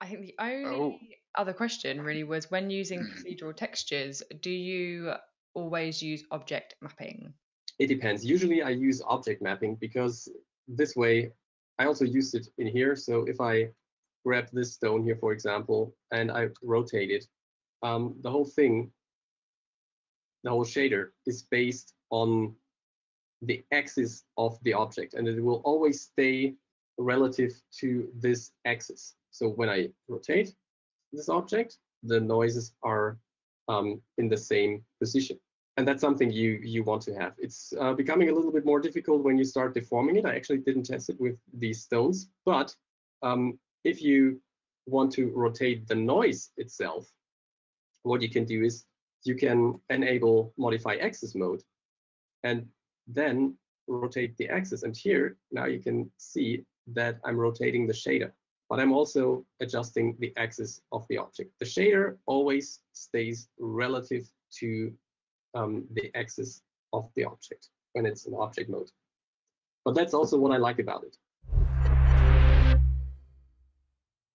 I think the only oh. other question really was when using procedural textures, do you always use object mapping? It depends. Usually I use object mapping because this way I also used it in here. So if I grab this stone here, for example, and I rotate it, um, the whole thing, the whole shader is based on the axis of the object and it will always stay relative to this axis. So when I rotate this object, the noises are um, in the same position. And that's something you, you want to have. It's uh, becoming a little bit more difficult when you start deforming it. I actually didn't test it with these stones, but um, if you want to rotate the noise itself, what you can do is you can enable modify axis mode and then rotate the axis. And here, now you can see that I'm rotating the shader, but I'm also adjusting the axis of the object. The shader always stays relative to um, the axis of the object when it's in object mode. But that's also what I like about it.